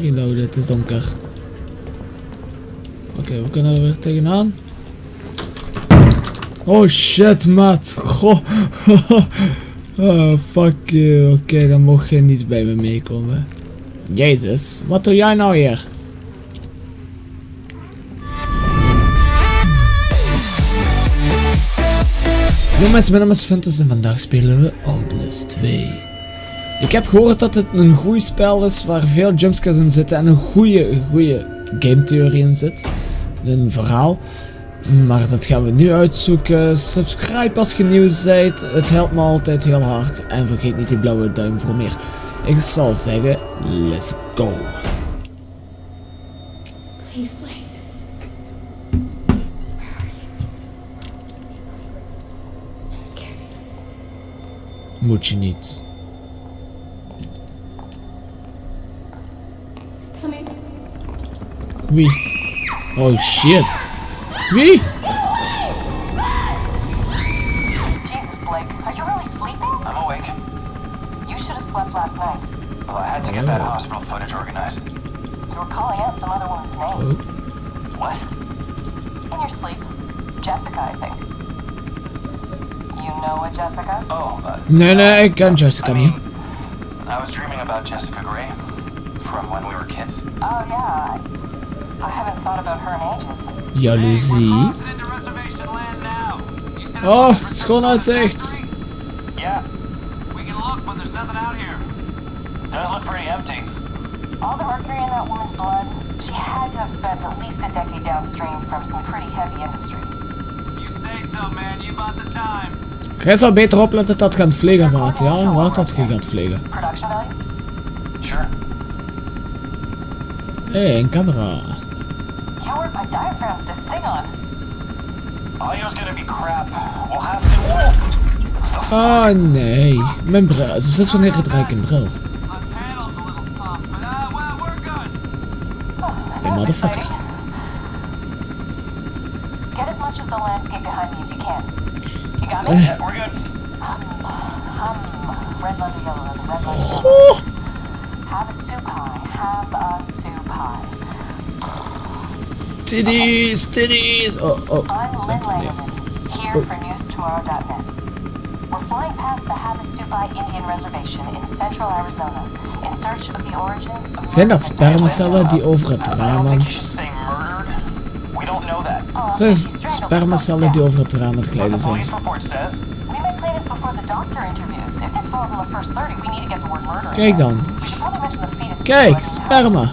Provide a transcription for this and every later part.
Reloaden, het is donker. Oké, we kunnen er weer tegenaan. Oh shit, maat. Goh. oh, fuck you. Oké, dan mocht je niet bij me meekomen. Jezus, wat doe jij nou hier? Hallo mensen, mijn naam is en vandaag spelen we Outlast 2. Ik heb gehoord dat het een goed spel is waar veel jumpscares in zitten en een goede, goede game theorie in zit. Een verhaal. Maar dat gaan we nu uitzoeken. Subscribe als je nieuw bent. Het helpt me altijd heel hard. En vergeet niet die blauwe duim voor meer. Ik zal zeggen, let's go. Moet je niet. Wie? Oh shit. Wie? Jesus, Blake, are you really sleeping? I'm awake. You should have slept last night. Well, I had to get that hospital footage organized. You were calling out some other woman's name. What? In your sleep. Jessica, I think. You know a Jessica? Oh, uh, Nee, nee, ik ken Jessica I mean, I was dreaming about Jessica Gray Jaloezie. Oh, schoon uitzicht. Yeah, We can look, but there's nothing out here. does look pretty empty. All the mercury in that woman's blood, she had to have spent at least a decade downstream from some pretty heavy industry. You say so, man. You bought the time. Jij zou beter opletten dat je aan het vliegen gaat, ja? Waar dat je gaat vliegen. Production value? Sure. Hé, hey, een camera. Can't work my diaphragm with this thing on. Audio's gonna be crap. We'll have to. Ah, nee. Mijn bril. Sinds wanneer gebruik ik een bril? The panel's a little soft, but well, we're good. Hey, motherfucker. Get as much of the landscape behind me as you can. You got me? Yeah, we're good. Hum. Red leather, yellow leather, red leather. Oh, Have a soup pie. Have a soup pie. Titties, titties. Oh, oh. I'm Lynn. Langerman, here for newstomorrow.net. We're flying past the Havasupai Indian Reservation in central Arizona in search of the origins of Zijn dat spermacellen die over het raam that. Oh, Zijn spermacellen die over het raam aan het glijden the zijn? police report says. We may play this before the doctor interviews. If this falls on the first 30, we need to get the word murder. in Kijk dan. Kijk, sperma.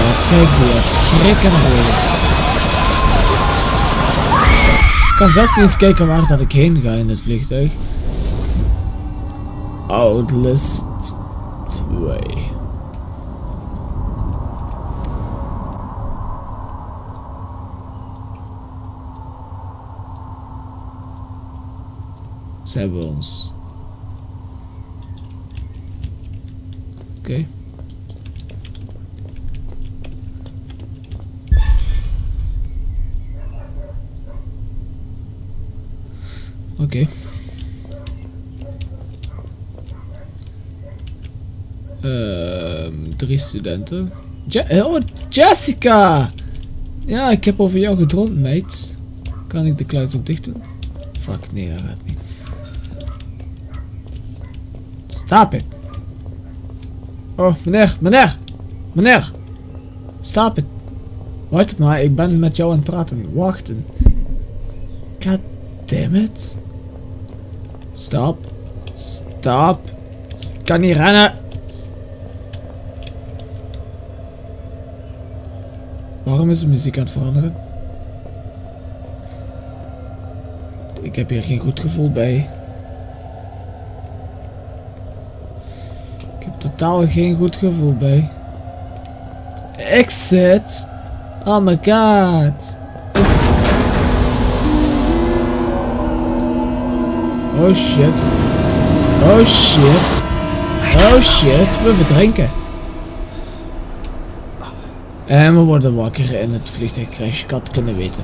god, kijk die schrikken worden. Ik kan zelfs niet eens kijken waar dat ik heen ga in het vliegtuig. Outlast 2. Ze hebben ons. Oké. Oké. Ehm, drie studenten. Oh, Jessica! Ja, ik heb over jou gedroomd, meid. Kan ik de kluis ook dicht doen? Fuck, nee, dat gaat niet. Stop it. Oh, meneer, meneer, meneer. Stop it. Wacht maar, ik ben met jou aan het praten. Wachten. God damn it. Stop. Stop. Ik kan niet rennen. Waarom is de muziek aan het veranderen? Ik heb hier geen goed gevoel bij. Ik heb totaal geen goed gevoel bij. exit. Oh my god. Oh shit. Oh shit. Oh shit. We verdrinken. En we worden wakker in het vliegtuigcrash. Ik had kunnen weten.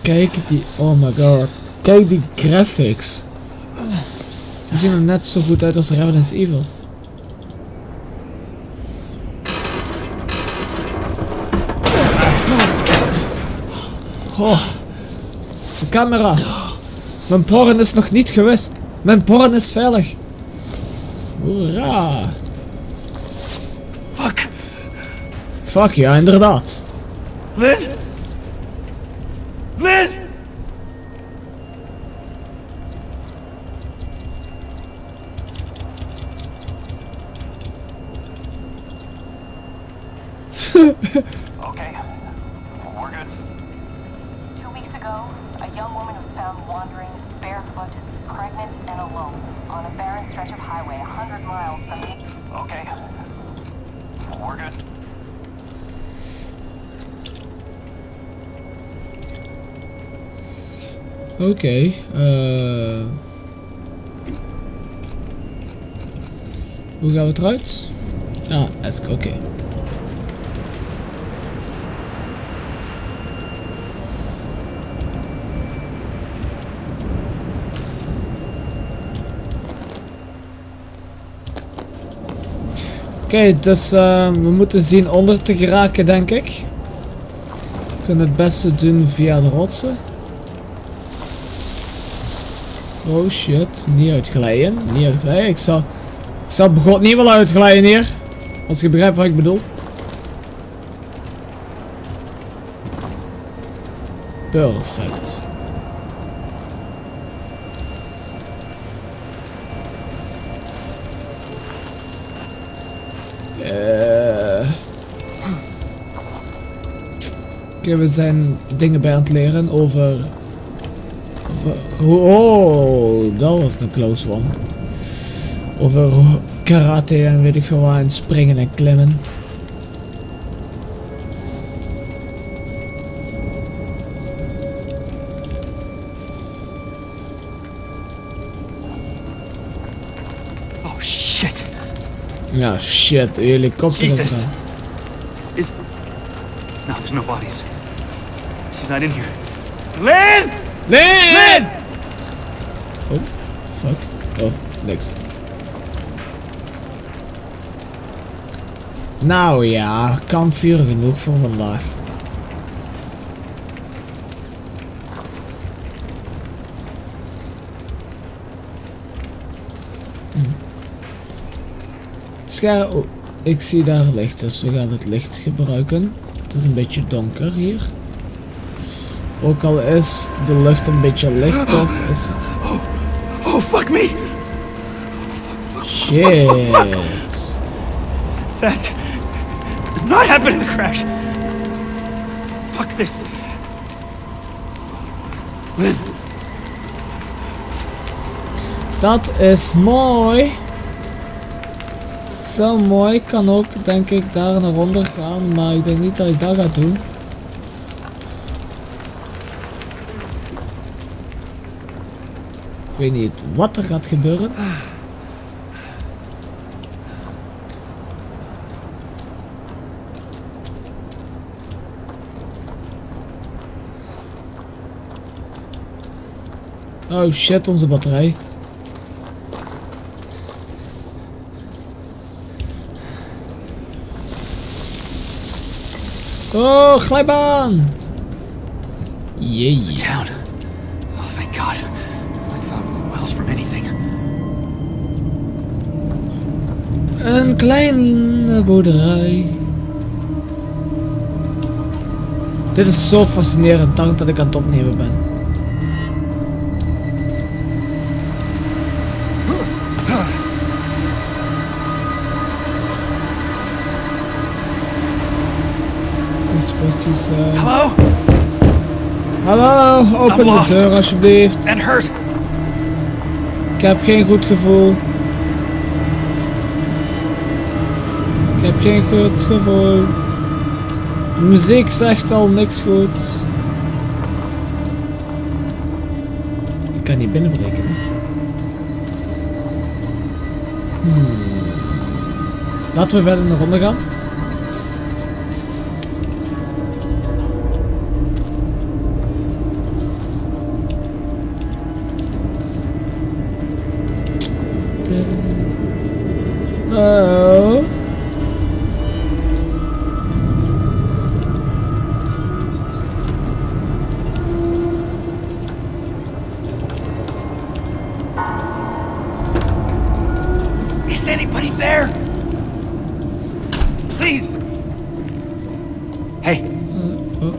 Kijk die... Oh my god. Kijk die graphics. Die zien er net zo goed uit als Revenant Evil. Oh. De camera. Mijn porren is nog niet gewist. Mijn porren is veilig. Hoera. Fuck! Fuck ja, inderdaad. Lynn? Lynn! stretch of highway hundred miles from the. Okay. We're good. Oké. eh. Hoe gaan we het eruit? Ah, Esk, oké. Oké, dus eh, we moeten zien onder te geraken, denk ik. We kunnen het beste doen via de rotsen. Oh shit, niet uitglijden, niet uitglijden. Ik zal, ik zal begot niet wel uitglijden hier. Als je begrijpt wat ik bedoel. Perfect. We zijn dingen bij aan het leren over over- Oh, dat was een close one. Over karate en weet ik veel wat, en springen en klimmen. Oh shit! Ja, shit, de helikopter Jesus. er. Is. No, there's no bodies. She's not in here. Lynn! Nee! Oh, the fuck? Oh, niks. Nou ja, kampvuur genoeg voor vandaag. Hm. Oh, ik zie daar licht, dus we gaan het licht gebruiken. Het is een beetje donker hier. Ook al is de lucht een beetje licht, toch is het... Oh, fuck me! Shit. That did not happen in the crash! Fuck this! Lynn, Dat is mooi. Zo mooi. Kan ook, denk ik, daar naar onder gaan. Maar ik denk niet dat ik dat ga doen. Weet niet wat er gaat gebeuren. Oh shit, onze batterij. Oh, glijbaan! Jee. town. Oh, thank God. Een kleine boerderij. Dit is zo fascinerend, dank dat ik aan het opnemen ben. Precies. eh, Hello? Hallo, open de deur alsjeblieft. And hurt. Ik heb geen goed gevoel. Ik heb geen goed gevoel. Muziek zegt al niks goed. Ik kan niet binnenbreken. Hmm. Laten we verder in de ronde gaan.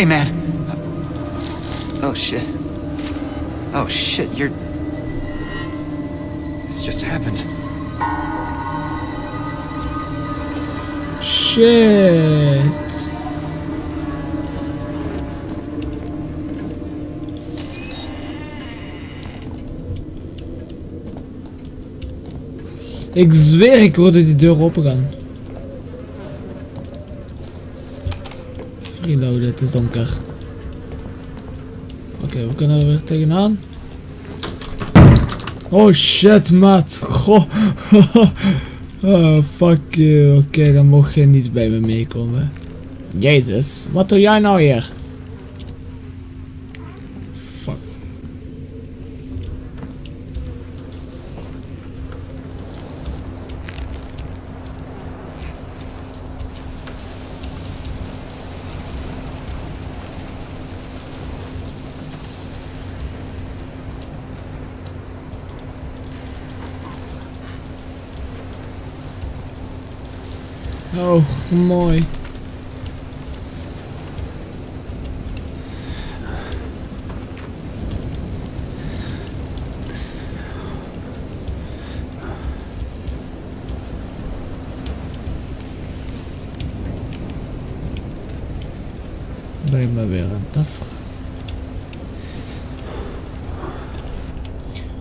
Hey, man. Oh, shit. Oh, shit, you're. This just happened. Shit. Ik zweer, ik hoorde die deur open gaan. Het is donker. Oké, we kunnen er weer tegenaan. Oh shit, maat. Goh. oh, fuck you. Oké, dan mocht je niet bij me meekomen. Jezus, wat doe jij nou hier? Fuck. Oh, mooi. Ik maar weer aan afvragen.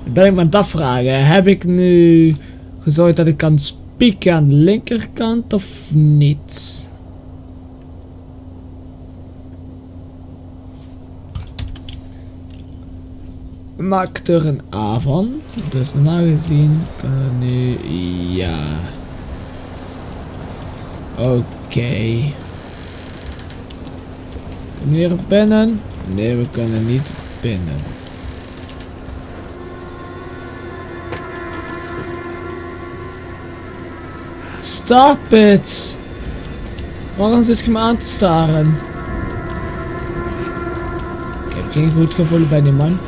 Ben ik me aan het afvragen. Heb ik nu gezorgd dat ik kan spieken aan de linkerkant of niet? Maak er een A van. Dus normaal gezien kunnen we nu... Ja. Oké. Kunnen we hier binnen? Nee, we kunnen niet binnen. Stop it! Waarom zit je me aan te staren? Ik heb geen goed gevoel bij die man.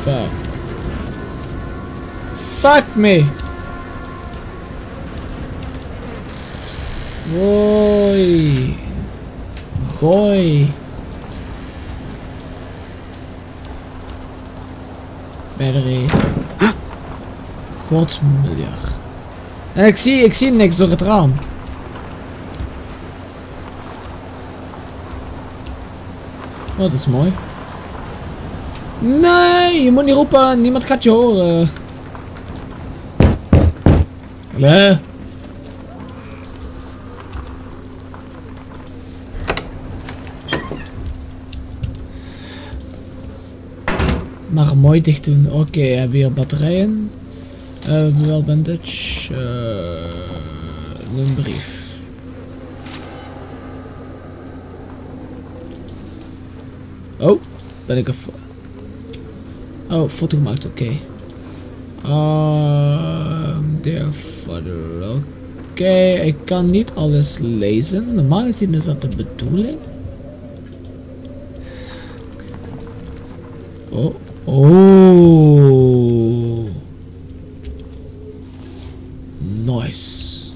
Fuck. Fuck me! Boy. Boy. Battery. Godsmiljard. En ik zie, ik zie niks door het raam. Oh, dat is mooi. Nee, je moet niet roepen. Niemand gaat je horen. Nee. Maar mooi dicht doen. Oké, we hier batterijen? Eh, wel bandage. Eh, een brief. Oh, ben ik een Oh, foto gemaakt, oké. Ehm, dear father, oké. Ik kan niet alles lezen. Normaal gezien is dat de bedoeling. Oh. Oh. Nice.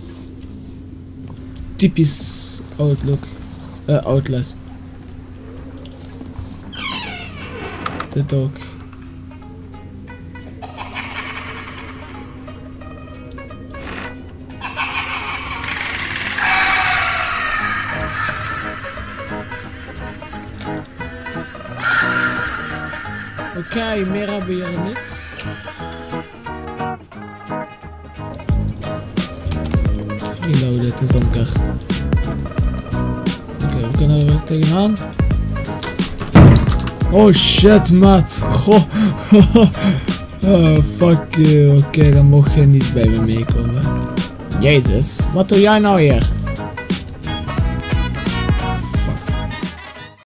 Typisch Outlook. Eh, Outlast. Dit ook. Oké, meer hebben we hier niet. Freeloaden, het is donker. Oké, we kunnen er weer tegenaan. Oh shit, maat. Goh. oh, fuck you. Oké, dan mocht je niet bij me meekomen. Jezus, wat doe jij nou hier?